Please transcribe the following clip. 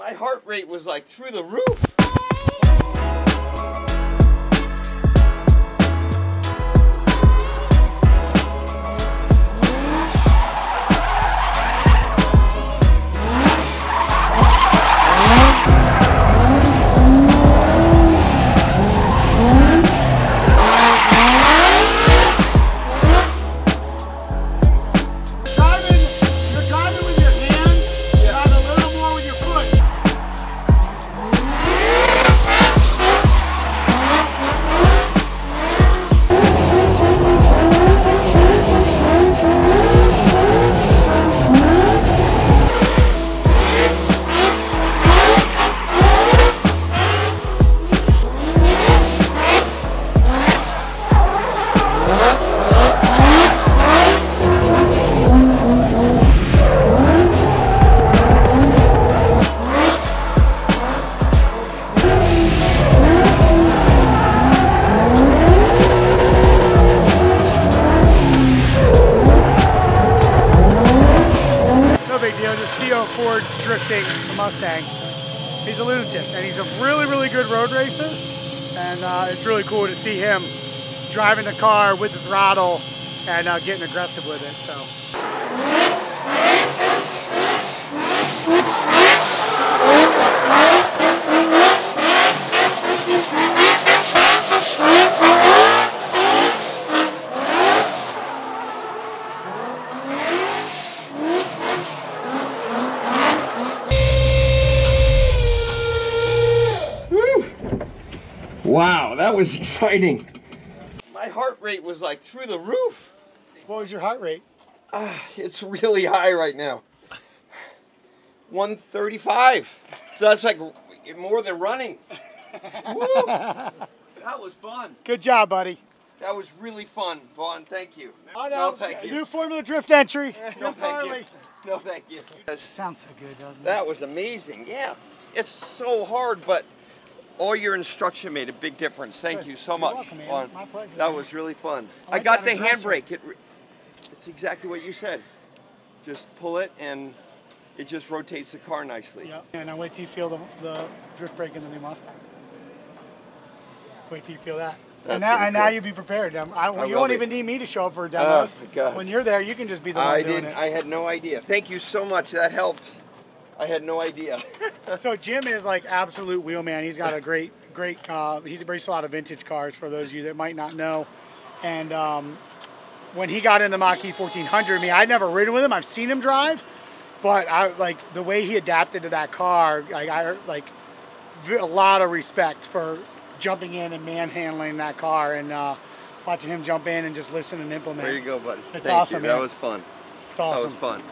My heart rate was like through the roof. No big deal, just CEO Ford drifting Mustang. He's a lunatic, and he's a really, really good road racer. And uh, it's really cool to see him driving the car with the throttle and uh, getting aggressive with it. So. Wow, that was exciting. My heart rate was like through the roof. What was your heart rate? Ah, it's really high right now. 135. So that's like more than running. Woo! That was fun. Good job, buddy. That was really fun, Vaughn. Thank you. Oh, No, thank you. New Formula Drift entry. No, thank you. No, thank you. Sounds so good, doesn't it? That was amazing. Yeah. It's so hard, but all your instruction made a big difference. Thank you so You're much. welcome. Vaughn. My pleasure, That man. was really fun. I I, got the handbrake. It, it's exactly what you said. Just pull it and it just rotates the car nicely. Yep. And now wait till you feel the, the drift brake in the new Mustang. Wait till you feel that. That's and now, and now feel- you be prepared. Um, I, you will won't even need me to show up for demos. my When you're there, you can just be the one I doing did. it. I had no idea. Thank you so much. That helped. I had no idea. So Jim is like absolute wheelman. He's got a great, great. Uh, he races a lot of vintage cars. For those of you that might not know, and um, when he got in the Mach-E 1400, me, I'd never ridden with him. I've seen him drive, but I like the way he adapted to that car. Like I like a lot of respect for jumping in and manhandling that car and uh, watching him jump in and just listen and implement. there you go, buddy. It's Thank awesome, you. That man. was fun. It's awesome. That was fun.